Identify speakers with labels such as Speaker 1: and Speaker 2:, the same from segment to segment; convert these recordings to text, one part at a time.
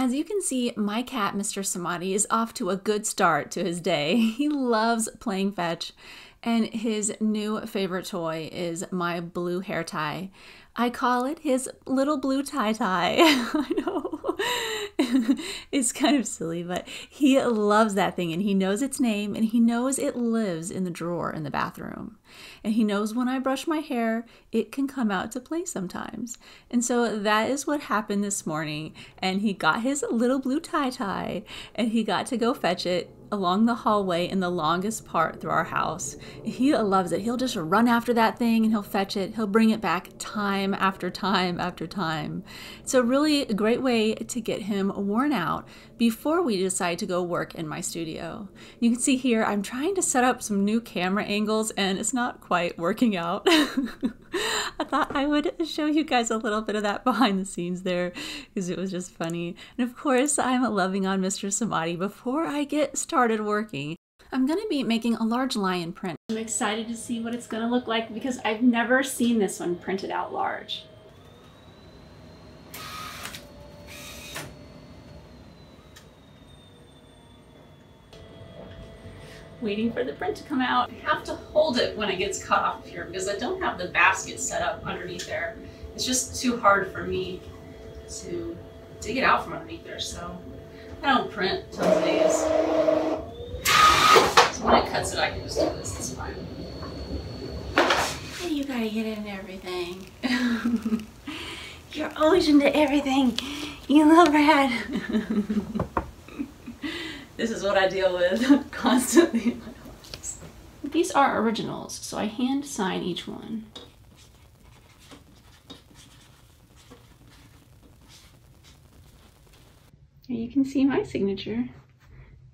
Speaker 1: As you can see, my cat, Mr. Samadhi, is off to a good start to his day. He loves playing fetch, and his new favorite toy is my blue hair tie. I call it his little blue tie tie. I know. it's kind of silly, but he loves that thing and he knows its name and he knows it lives in the drawer in the bathroom. And he knows when I brush my hair, it can come out to play sometimes. And so that is what happened this morning. And he got his little blue tie tie and he got to go fetch it along the hallway in the longest part through our house. He loves it. He'll just run after that thing and he'll fetch it. He'll bring it back time after time after time. It's a really great way to get him worn out before we decide to go work in my studio. You can see here I'm trying to set up some new camera angles and it's not quite working out. I thought I would show you guys a little bit of that behind the scenes there because it was just funny. And of course, I'm loving on Mr. Samadhi before I get started working. I'm going to be making a large lion print. I'm excited to see what it's going to look like because I've never seen this one printed out large. waiting for the print to come out. I have to hold it when it gets cut off here because I don't have the basket set up underneath there. It's just too hard for me to dig it out from underneath there, so I don't print tons of days. So cuts it, I can just do this, it's fine. you gotta get into everything. You're always into everything, you little rat. This is what I deal with constantly in my office. These are originals, so I hand sign each one. Here you can see my signature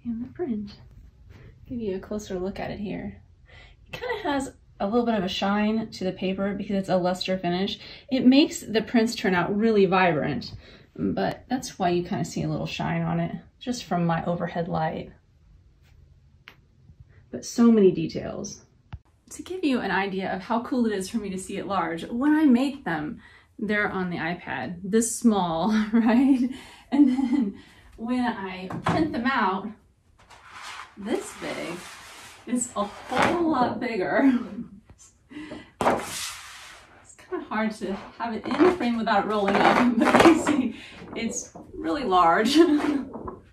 Speaker 1: in the print. Give you a closer look at it here. It kind of has a little bit of a shine to the paper because it's a luster finish. It makes the prints turn out really vibrant, but that's why you kind of see a little shine on it just from my overhead light. But so many details. To give you an idea of how cool it is for me to see it large, when I make them, they're on the iPad, this small, right? And then when I print them out, this big, is a whole lot bigger. It's kind of hard to have it in the frame without rolling up, but you see, it's really large.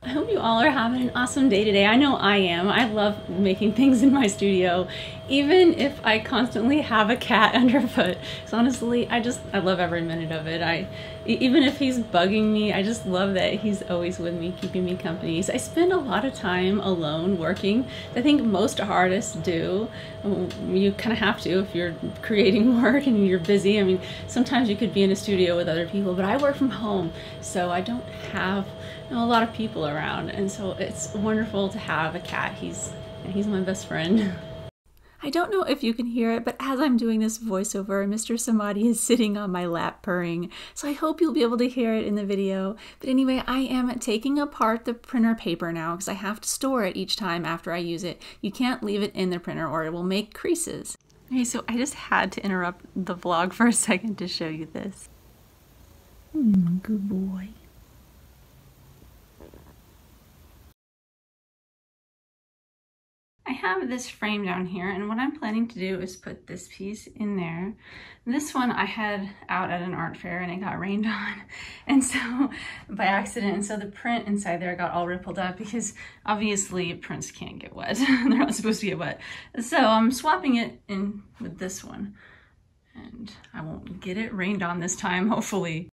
Speaker 1: I hope you all are having an awesome day today. I know I am. I love making things in my studio, even if I constantly have a cat underfoot. So honestly, I just, I love every minute of it. I, even if he's bugging me, I just love that he's always with me, keeping me company. So I spend a lot of time alone working. I think most artists do. Um, you kind of have to if you're creating work and you're busy. I mean, sometimes you could be in a studio with other people, but I work from home, so I don't have you know, a lot of people around. And so it's wonderful to have a cat. He's, he's my best friend. I don't know if you can hear it, but as I'm doing this voiceover, Mr. Samadhi is sitting on my lap purring. So I hope you'll be able to hear it in the video. But anyway, I am taking apart the printer paper now because I have to store it each time after I use it. You can't leave it in the printer or it will make creases. Okay, so I just had to interrupt the vlog for a second to show you this. Mm, good boy. I have this frame down here and what I'm planning to do is put this piece in there. This one I had out at an art fair and it got rained on and so by accident and so the print inside there got all rippled up because obviously prints can't get wet. They're not supposed to get wet. So I'm swapping it in with this one and I won't get it rained on this time hopefully.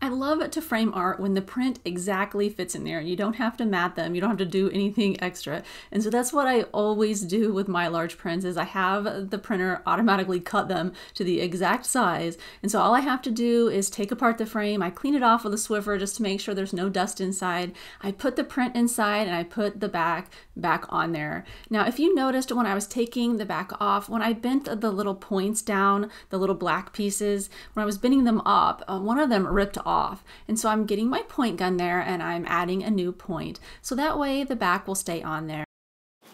Speaker 1: I love to frame art when the print exactly fits in there and you don't have to mat them, you don't have to do anything extra. And so that's what I always do with my large prints is I have the printer automatically cut them to the exact size. And so all I have to do is take apart the frame, I clean it off with a Swiffer just to make sure there's no dust inside. I put the print inside and I put the back back on there. Now, if you noticed when I was taking the back off, when I bent the little points down, the little black pieces, when I was bending them up, uh, one of them ripped off. And so I'm getting my point gun there and I'm adding a new point. So that way the back will stay on there.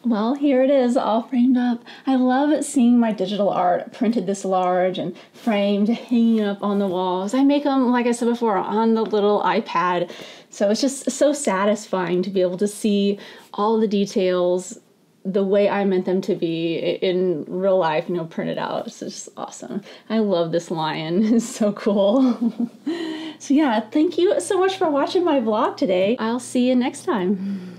Speaker 1: Well, here it is, all framed up. I love seeing my digital art printed this large and framed, hanging up on the walls. I make them, like I said before, on the little iPad. So it's just so satisfying to be able to see all the details the way I meant them to be in real life, you know, printed out. It's just awesome. I love this lion. It's so cool. so yeah, thank you so much for watching my vlog today. I'll see you next time.